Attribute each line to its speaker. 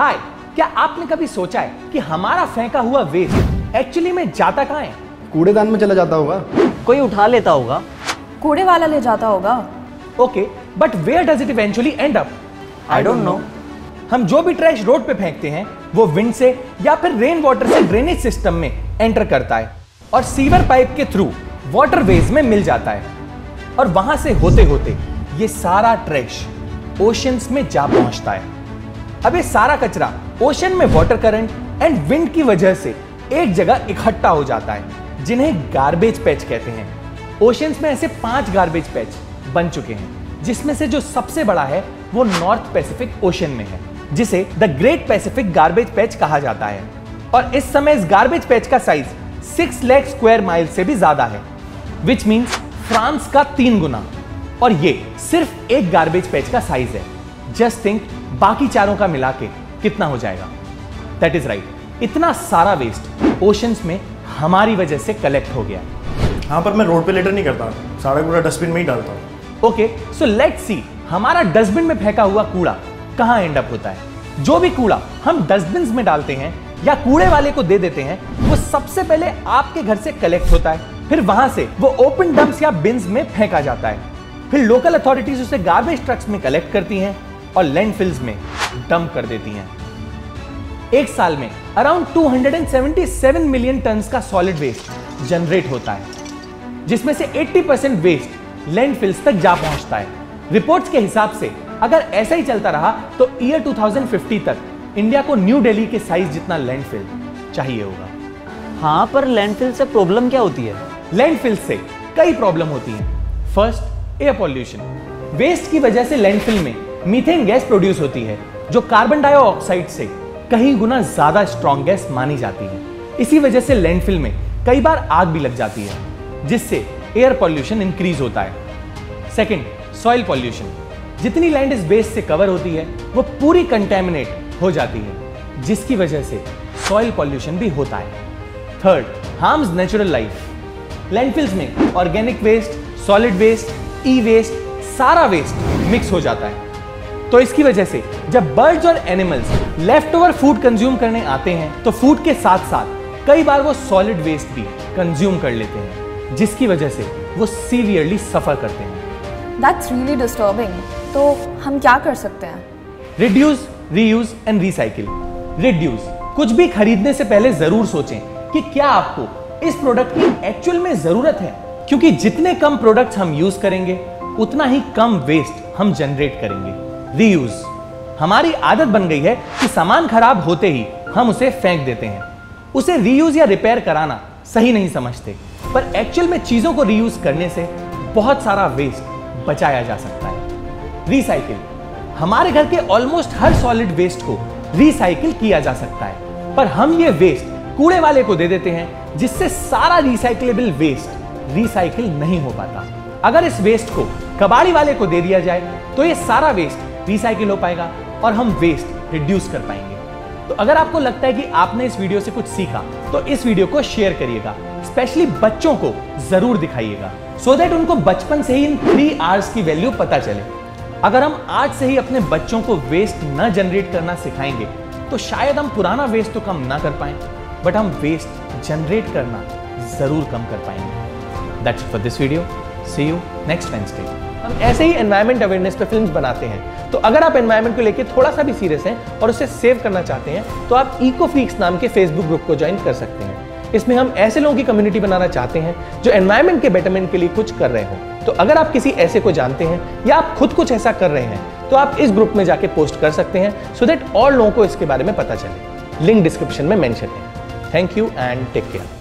Speaker 1: हाय क्या आपने कभी सोचा है कि हमारा फेंका हुआ वेस्ट एक्चुअली में जाता कहाँ है?
Speaker 2: कूड़ेदान में चला जाता होगा।
Speaker 3: कोई उठा लेता होगा।
Speaker 4: कूड़े वाला ले जाता होगा।
Speaker 1: Okay but where does it eventually end up
Speaker 3: I don't know
Speaker 1: हम जो भी ट्रैश रोड पे फेंकते हैं वो विंड से या फिर रेन वाटर से ड्रेनेज सिस्टम में एंटर करता है और सीवर पाइप के थ्रू वाटर वेज में मिल जाता है। और वहाँ से होते होते ये सारा ट्रैश ओशंस में जा पहुँचता है। अब ये सारा कचरा ओशन में वाटर करंट एंड विंड की वजह से एक जगह इकट्ठा हो जाता है, जिन्हें गार्बेज पैच कहते हैं। ओशंस में ऐसे पाँच गार्बेज पैच बन चुके हैं, जिसमें से जो सबसे बड़ा है, वो नॉर्थ पैसिफिक ओशन में है, जिसे the great Pacific garbage patch कहा जाता है। और इस समय इस गार्बेज पैच का size six lakh square mile से भी ज़्यादा है विच मीन्स फ्रांस का तीन गुना। और ये सिर्फ़ एक गार्बेज पैच का साइज़ है। जस्ट थिंक बाकी चारों का मिला के कितना हो जाएगा? दैट इज़ राइट इतना सारा वेस्ट ओशंस में हमारी वजह से कलेक्ट हो गया।
Speaker 5: हाँ पर मैं रोड पे लेटर नहीं करता। सारा कूड़ा डस्टबिन में ही डालता हूँ।
Speaker 1: ओके सो लेट्स सी हमारा डस्टबिन में फेंका हुआ कूड़ा कहाँ एंड अप होता है? जो भी कूड़ा हम डस्टबिन में डालते हैं या कूड़े वाले को दे देते हैं वो सबसे पहले आपके घर से कलेक्ट होता है। फिर वहाँ से वो ओपन डंप्स या बिन्स में फेंका जाता है। फिर लोकल अथॉरिटीज उसे गार्बेज ट्रक्स में कलेक्ट करती हैं। और लैंडफिल्स में डंप कर देती हैं। एक साल में अराउंड 277 मिलियन टन का सॉलिड वेस्ट जनरेट होता है जिसमें से 80 परसेंट वेस्ट लैंडफिल्स तक जा पहुँचता है। रिपोर्ट्स के हिसाब से अगर ऐसा ही चलता रहा तो ईयर 2050 तक इंडिया को न्यू दिल्ली के साइज़ जितना लैंडफिल चाहिए होगा।
Speaker 3: हाँ पर लैंडफिल से प्रॉब्लम क्या होती है?
Speaker 1: लैंडफिल से कई प्रॉब्लम होती हैं। फ़र्स्ट एयर पॉल्यूशन वेस्ट की वजह से लैंडफिल में मीथेन गैस प्रोड्यूस होती है, जो कार्बन डाइऑक्साइड से कहीं गुना ज़्यादा स्ट्रॉन्ग गैस मानी जाती है। इसी वजह से लैंडफिल में कई बार आग भी लग जाती है, जिससे एयर पॉल्यूशन इंक्रीज होता है। सेकेंड सॉइल पॉल्यूशन जितनी लैंड इस बेस से कवर होती है, वो पूरी कंटेमिनेट हो जाती है, जिसकी वजह से सॉइल पॉल्यूशन भी होता है। Third harms natural life landfills में organic waste solid waste e waste सारा वेस्ट मिक्स हो जाता है। तो इसकी वजह से जब बर्ड्स और animals left over food consume करने आते हैं तो फ़ूड के साथ साथ कई बार वो सॉलिड वेस्ट भी कंज्यूम कर लेते हैं जिसकी वजह से वो सीवियरली सफ़र करते हैं।
Speaker 4: दैट्स रियली डिस्टर्बिंग तो हम क्या कर सकते हैं?
Speaker 1: Reduce reuse and recycle reduce कुछ भी खरीदने से पहले ज़रूर सोचें कि क्या आपको इस प्रोडक्ट की एक्चुअल में ज़रूरत है। क्योंकि जितने कम प्रोडक्ट्स हम यूज़ करेंगे उतना ही कम वेस्ट हम जनरेट करेंगे। रीयूज हमारी आदत बन गई है कि सामान खराब होते ही हम उसे फेंक देते हैं। उसे रीयूज या रिपेयर कराना सही नहीं समझते। पर एक्चुअल में चीज़ों को रीयूज करने से बहुत सारा वेस्ट बचाया जा सकता है। रिसाइकिल हमारे घर के ऑलमोस्ट हर सॉलिड वेस्ट को रिसाइकिल किया जा सकता है। पर हम ये वेस्ट कूड़े वाले को दे देते हैं, जिससे सारा रिसाइकलेबल वेस्ट रिसाइकिल नहीं हो पाता। अगर इस वेस्ट को कबाड़ी वाले को दे दिया जाए तो ये सारा वेस्ट रिसाइकिल हो पाएगा और हम वेस्ट रिड्यूस कर पाएँगे। तो अगर आपको लगता है कि आपने इस वीडियो से कुछ सीखा तो इस वीडियो को शेयर करिएगा। स्पेशली बच्चों को ज़रूर दिखाइएगा। सो so दैट उनको बचपन से ही इन थ्री आवर्स की वैल्यू पता चले। अगर हम आज से ही अपने बच्चों को वेस्ट न जनरेट करना सिखाएँगे तो शायद हम पुराना वेस्ट तो कम ना कर पाए बट हम वेस्ट जनरेट करना ज़रूर कम कर पाएँगे। That's for this video see you next Wednesday हम ऐसे ही एनवायरमेंट अवेयरनेस पे फिल्म्स बनाते हैं। तो अगर आप एनवायरमेंट को लेकर थोड़ा सा भी सीरियस हैं और उसे सेव करना चाहते हैं तो आप इको फ्रीक्स नाम के फेसबुक ग्रुप को ज्वाइन कर सकते हैं। इसमें हम ऐसे लोगों की कम्युनिटी बनाना चाहते हैं जो एनवायरमेंट के बेटरमेंट के लिए कुछ कर रहे हो। तो अगर आप किसी ऐसे को जानते हैं या आप खुद कुछ ऐसा कर रहे हैं तो आप इस ग्रुप में जाके पोस्ट कर सकते हैं सो दैट और लोगों को इसके बारे में पता चले। लिंक डिस्क्रिप्शन में मेंशन है। Thank you and take care